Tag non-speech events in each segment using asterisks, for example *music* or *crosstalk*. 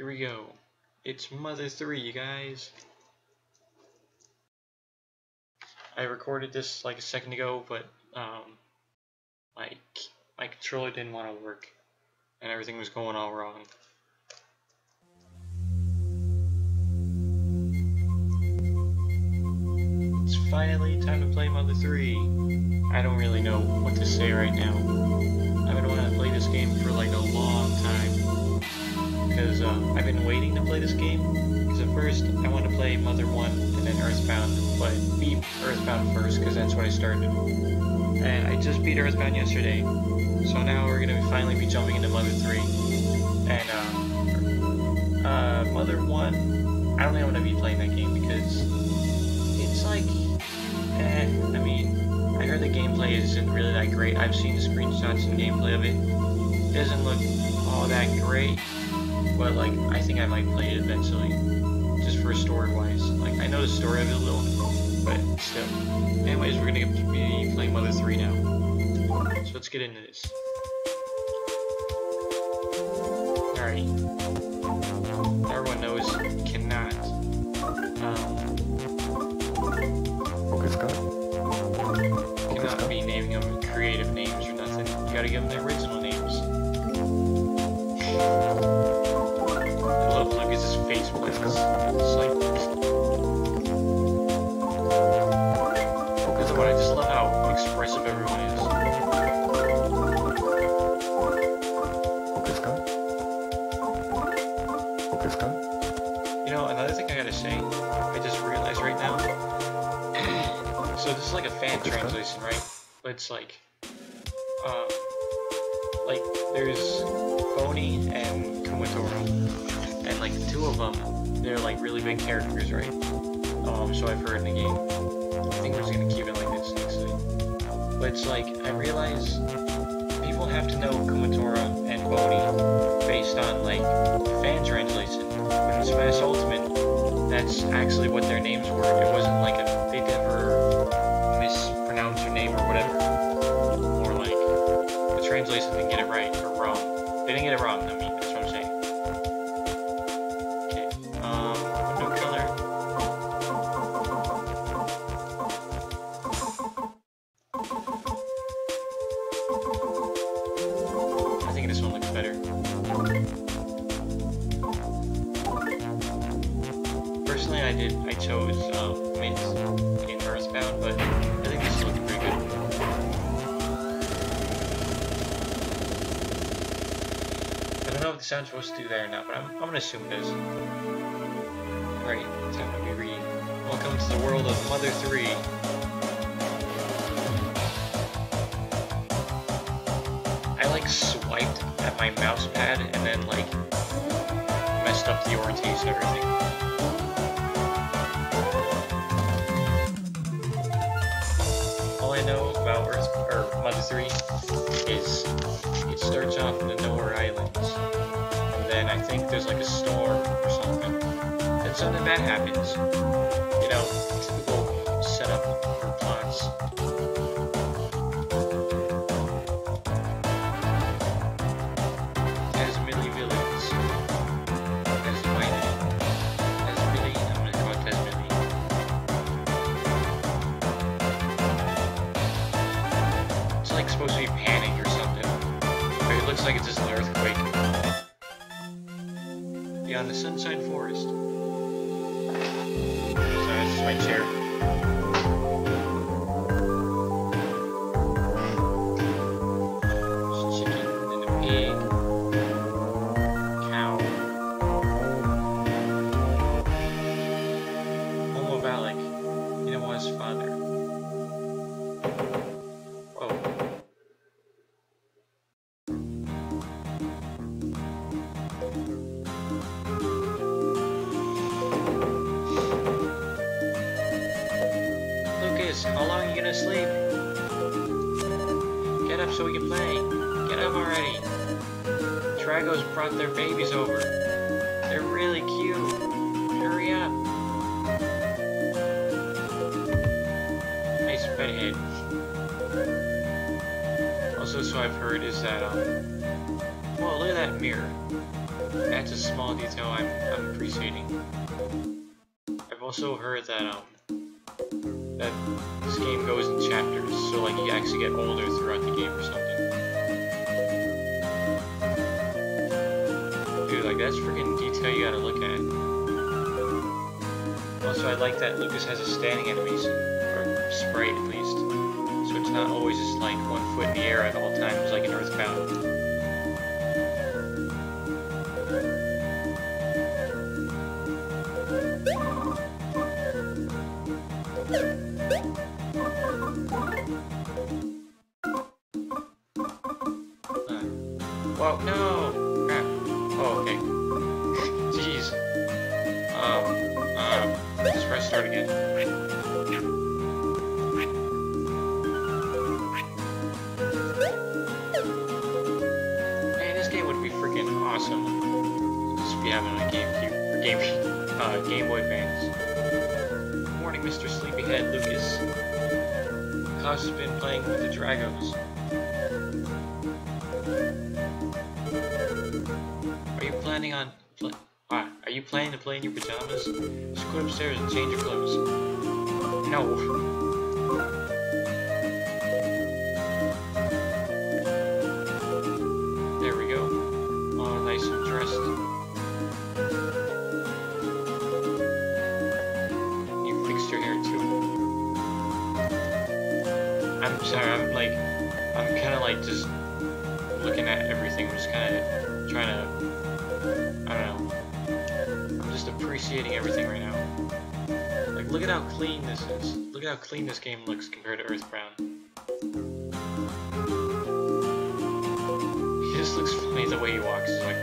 Here we go. It's Mother 3, you guys. I recorded this like a second ago, but um, my, my controller didn't want to work, and everything was going all wrong. It's finally time to play Mother 3. I don't really know what to say right now. I've been wanting to play this game for like a long time. Because uh, I've been waiting to play this game. Because at first I wanted to play Mother 1 and then Earthbound, but beat Earthbound first because that's what I started. And I just beat Earthbound yesterday. So now we're going to finally be jumping into Mother 3. And uh, uh, Mother 1, I don't think I'm going to be playing that game because it's like, eh, I mean, I heard the gameplay isn't really that great. I've seen screenshots and gameplay of it. It doesn't look all that great, but like, I think I might play it eventually, just for story-wise. Like, I know the story of it a little, but still. Anyways, we're gonna be playing Mother 3 now. So let's get into this. Alright. But it's like, um, like there's Boney and Kumatora, and like two of them, they're like really big characters, right? Um, so I've heard in the game. I think we're just gonna keep it like this next week. But it's like I realize people have to know Kumatora and Boney based on like fan translation. But in Smash Ultimate, that's actually what their names were. It wasn't like a translation didn't get it right or wrong. They didn't get it wrong. Know if the sound's supposed to do that or not, but I'm, I'm gonna assume it is. Alright, time to be reading. Welcome to the world of Mother 3. I like swiped at my mouse pad and then like messed up the orientation of everything. All I know about Earth or Mother 3 is starts off in the Nowhere Islands. And then I think there's like a storm or something. Then something bad happens. You know, typical setup for plots. Beyond the so we can play. Get up already. Dragos brought their babies over. They're really cute. Hurry up. Nice bedhead. Also, so I've heard is that, um, well, look at that mirror. That's a small detail I'm, I'm appreciating. I've also heard that um that this game goes so like you actually get older throughout the game or something. Dude, like that's freaking detail you gotta look at. Also, I like that Lucas has a standing animation, or sprite at least, so it's not always just like one foot in the air at all times like in Earthbound. Start again. Man, this game would be freaking awesome. Just be having a GameCube, or Game, uh, Game Boy. Good morning, Mr. Sleepyhead Lucas. Klaus has been playing with the Dragos. In? Just go upstairs and change your clothes. No. There we go. All nice and dressed. You fixed your hair too. I'm sorry, I'm like, I'm kind of like just looking at everything, I'm just kind of trying to, appreciating everything right now. Like, look at how clean this is. Look at how clean this game looks compared to Earthbound. He just looks funny the way he walks. He's like,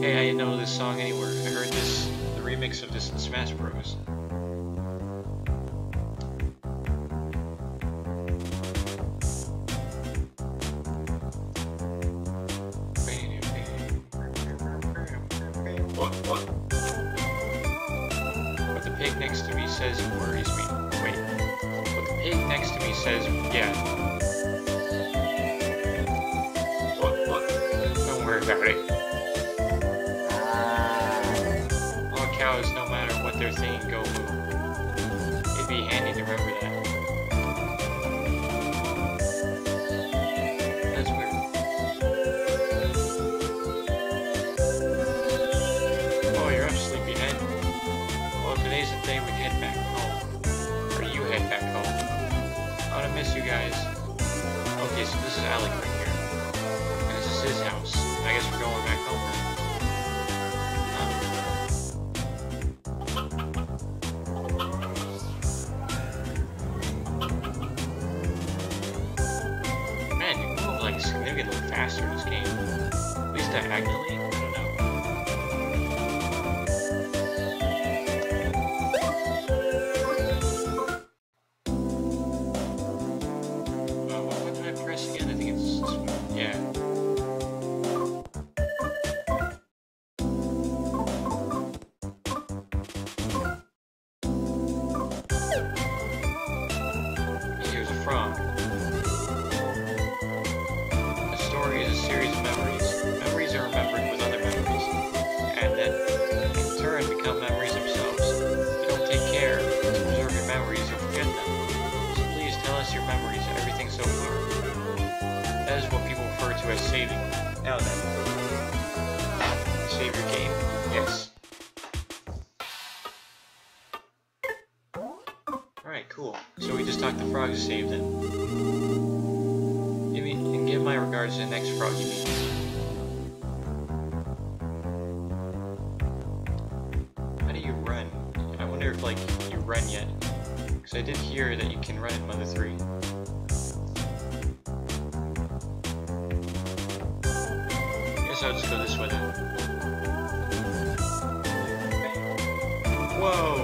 hey, I didn't know this song anywhere. I heard this, the remix of this in Smash Bros. What, what? What the pig next to me says worries me. Wait. What the pig next to me says, yeah. What, what? Don't worry about it. All cows, no matter what they're thinking, go moo. It'd be handy to remember that. Alec right here. And this is his house. I guess we're going back home. Huh. Man, you move like significantly faster in this game. At least. I your memories and everything so far. That is what people refer to as saving. Now then. Save your game. Yes. Alright, cool. So we just talked the frog to save then. Give me and give my regards to the next frog you meet. Because I did hear that you can run in Mother 3. Guess I'll just go this way then. Whoa!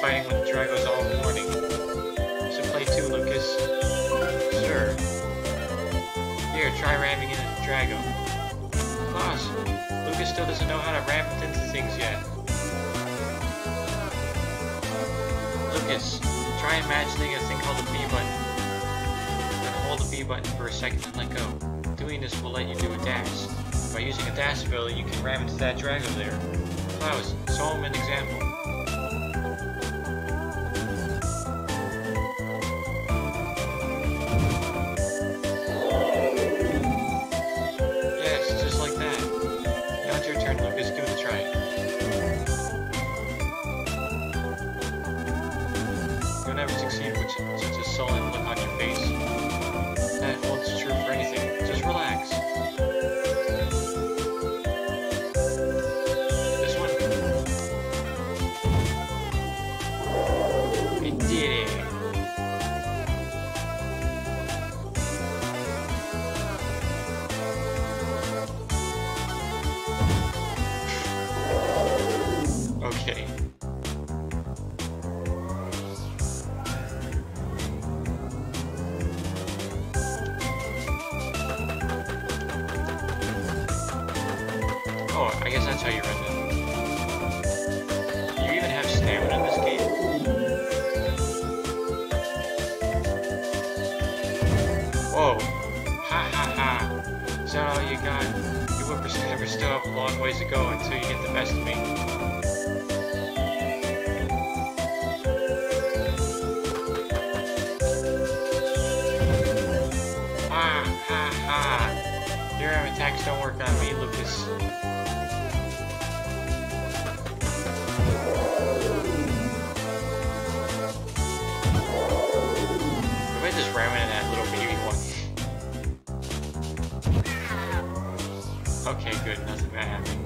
Fighting with Dragos all morning. Should play too Lucas. Sure. Here, try ramming into Drago. Boss, Lucas still doesn't know how to ram into things yet. Lucas, try imagining a thing called a B button. Then hold the B button for a second and let go. Doing this will let you do a dash. By using a dash ability, you can ram into that Drago there. Klaus, show him an example. Just ram in that little baby one. Okay, good. Nothing bad happens.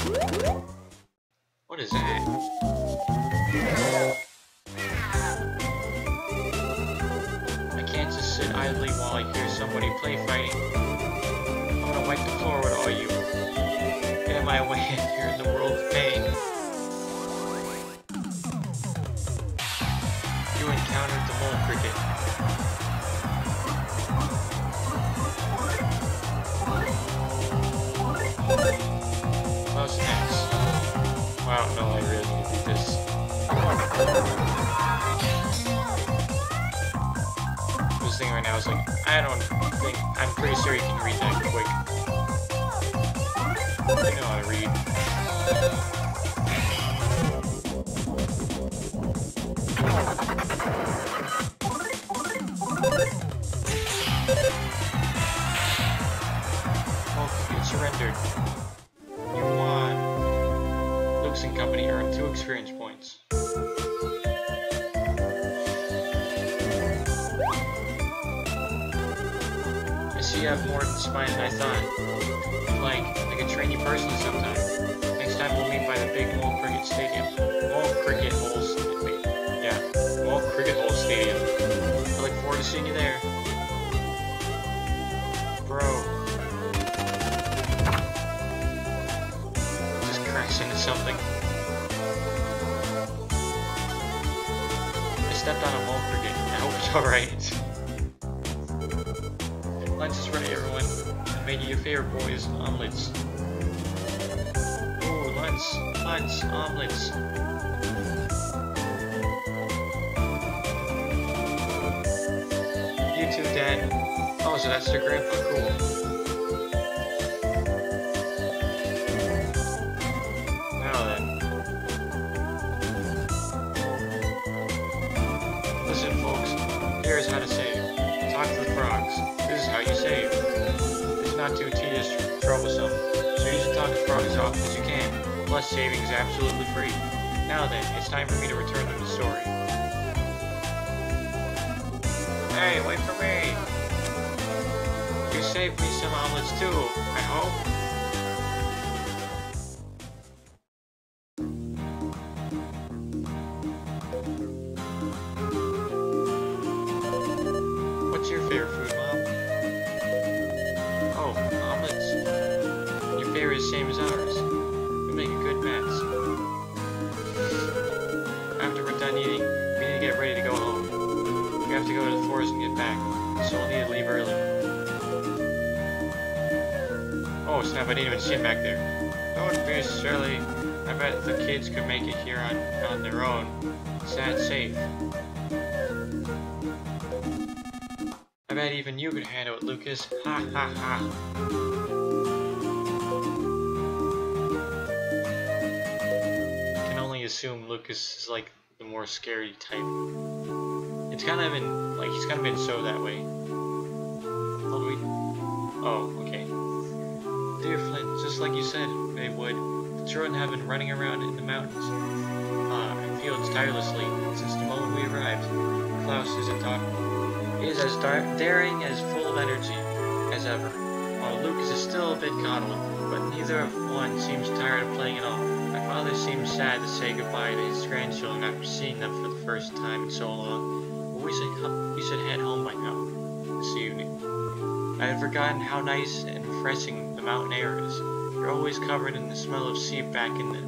What is that? I can't just sit idly while I hear somebody play fighting. I'm gonna wipe the floor with all you. Get in my way you're in the world of pain. You encountered the mole cricket. Snaps. Wow, no, I really need to do this. This thing right now is like, I don't think, I'm pretty sure you can read that quick. I know how to read. Something. I stepped on a mole cricket. I hope it's alright. Lunch is ready, everyone. I made you your favorite boys, omelets. Ooh, lunch, lunch, omelets. You too, Dad. Oh, so that's their grandpa. Cool. Not too tedious or troublesome, so use the talk to frogs as often as you can. Plus, saving is absolutely free. Now then, it's time for me to return them the story. Hey, wait for me! You saved me some omelets too, I hope. Oh snap, I didn't even see him back there. Don't be silly. I bet the kids could make it here on, on their own. It's that safe. I bet even you could handle it, Lucas. Ha ha ha. Can only assume Lucas is like the more scary type. It's kind of been like he's kind of been so that way. Oh, okay. Dear Flint, just like you said, they would. The children have been running around in the mountains uh, and fields tirelessly since the moment we arrived. Klaus isn't talking. He is as dar daring as full of energy as ever, while Lucas is still a bit coddled, but neither of one seems tired of playing at all. My father seems sad to say goodbye to his grandchildren after seeing them for the first time in so long, but we should, we should head home by now, this evening. I had forgotten how nice and refreshing the mountain air is. You're always covered in the smell of sea back in the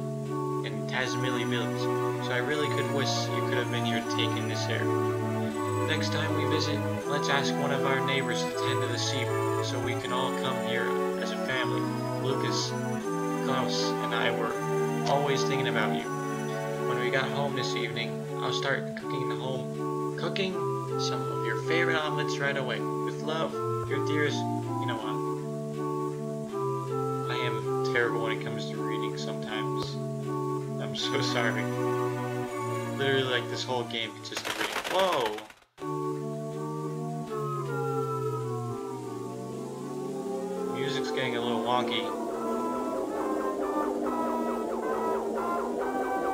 in Tazmily Village, so I really could wish you could have been here taking this air. Next time we visit, let's ask one of our neighbors to tend to the sheep so we can all come here as a family. Lucas, Klaus, and I were always thinking about you. When we got home this evening, I'll start cooking the home, cooking some of your favorite omelets right away. With love, your dearest, you know what? I am terrible when it comes to reading sometimes. I'm so *laughs* sorry. Literally, like this whole game consists of reading. Whoa! Music's getting a little wonky.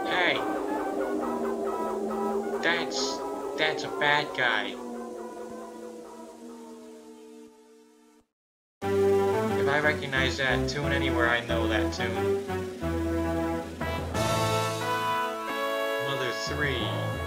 Hey! That's... that's a bad guy. Recognize that tune anywhere, I know that tune. Mother 3.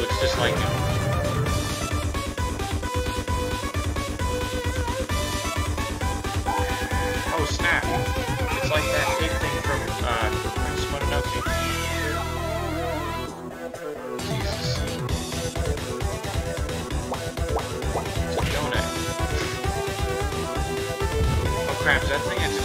Looks just like him. Oh snap! It's like that big thing from uh, Spinonoki. Jesus. Donut. Oh crap! That thing is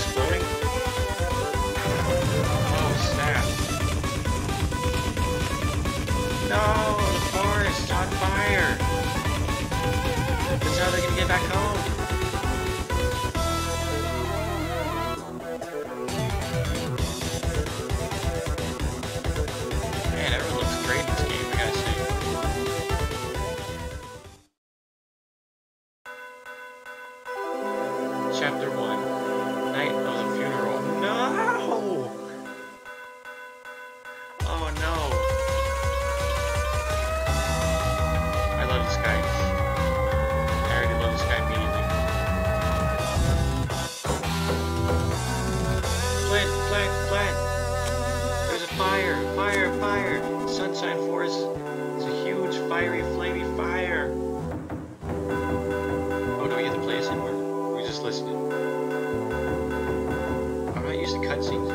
Not used to cutscenes.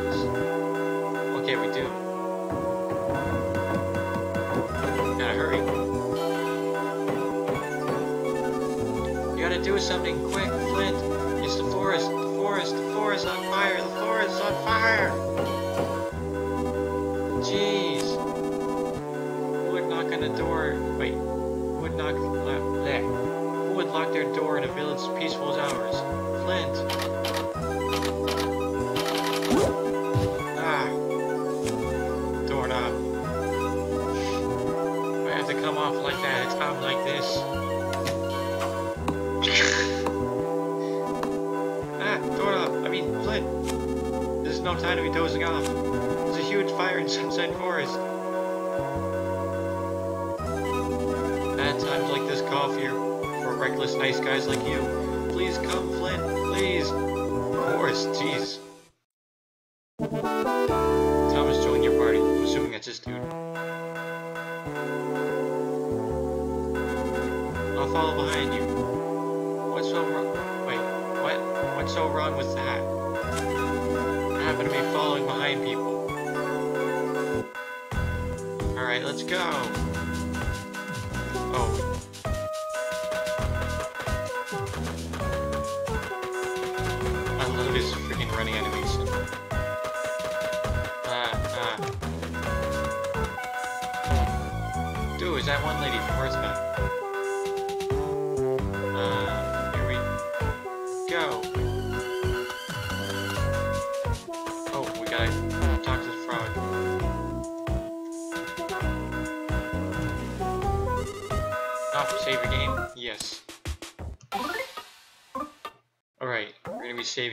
Okay, we do. Gotta hurry. You gotta do something quick, Flint. Ah, doorknob. I mean, Flint. There's no time to be dozing off. There's a huge fire in Sunshine Forest. At times like this, call for, for reckless nice guys like you. Please come, Flint. Please. Course, jeez. What's so wrong with that? I happen to be following behind people. Alright, let's go. Oh. I love his freaking running animation. Ah, ah. Dude, is that one lady from Earthbound?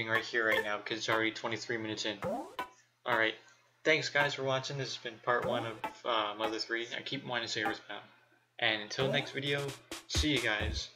Saving right here right now because it's already 23 minutes in. Alright, thanks guys for watching. This has been part 1 of uh, Mother 3. I keep wanting to say Earthbound. And until next video, see you guys.